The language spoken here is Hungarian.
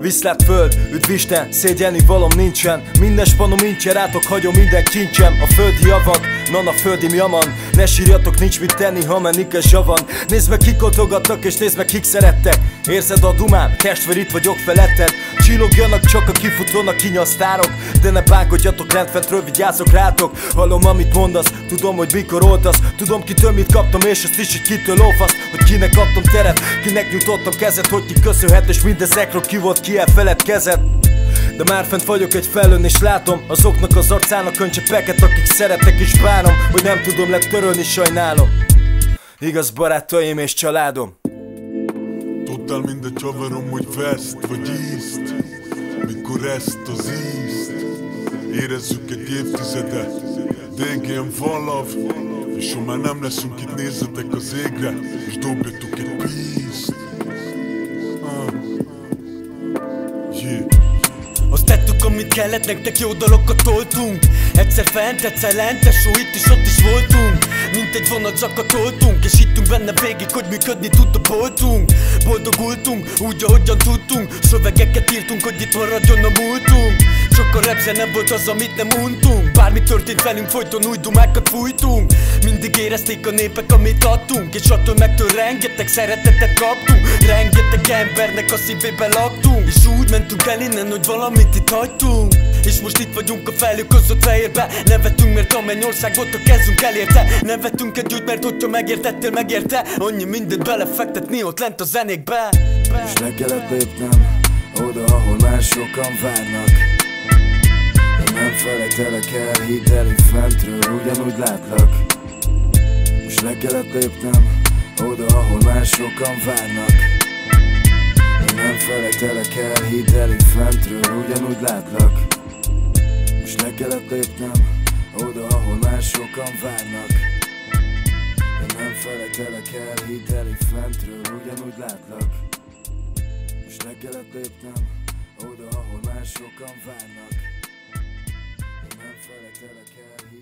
Viszlát föld, üdv Isten, szégyelni valom nincsen. Minden spanom nincsen, rátok hagyom minden kincsem. A földi javak, nan a földi jaman Ne sírjatok, nincs mit tenni, ha mennik a zsavan Nézd meg kik otogatnak és nézd meg kik szerettek. Érzed a dumám, testvér itt vagyok feletted. Csillogjanak csak a kifutónak kinyasztárok. De ne bánkodjatok, lentfentről vigyázok rátok. Hallom amit mondasz, tudom hogy mikor oltasz. Tudom kitől mit kaptam és ezt is, hogy kitől lófasz. Hogy kinek adtam teret, kinek nyújtottam kezet Hogy ki köszönhet és mindezekről ki volt ki felett kezed de már fent vagyok egy felön és látom Azoknak az arcának peket, akik szeretek és bánom Hogy nem tudom letörölni, sajnálom. Igaz barátaim és családom. Tudtál mindegy haverom, hogy veszt vagy ízt Mikor ezt az ízt. Érezzük egy évtizede DGM valav És ha már nem leszünk itt nézzetek az égre És dobjatok egy pízt kellett, nektek jó dalokat toltunk. Egyszer fent, egyszer lent, tesó, itt is ott is voltunk. Mint egy vonat zakatoltunk És hittünk benne végig, hogy működni tud a boltunk. Boldogultunk, úgy ahogyan tudtunk. Szövegeket írtunk, hogy itt maradjon a múltunk. Csak a rap nem volt az, amit nem untunk. Bármi történt velünk, folyton új dumákat fújtunk. Mindig érezték a népek, amit adtunk. És attól megtől rengeteg szeretetet kaptunk. Rengeteg embernek a szívébe laktunk. És úgy mentünk el innen, hogy valamit itt hagytunk. És most itt vagyunk a felhők között fehérbe Nevetünk, mert a mennyország volt a kezünk elérte. Nevetünk együtt, mert hogyha megértettél, megérte. Annyi mindent belefektetni ott lent a zenékbe. És le kellett lépnem oda, ahol már sokan várnak. Nem felejtelek el, hidd el, itt fentről ugyanúgy látlak. És le kellett lépnem oda, ahol már sokan várnak Felejtelek el, hidd el, itt fentről ugyanúgy látlak. És le kellett lépnem oda, ahol már sokan várnak. De nem felejtelek el, hidd el, itt fentről ugyanúgy látlak. És le kellett lépnem oda, ahol már sokan várnak. De nem felejtelek el, hidd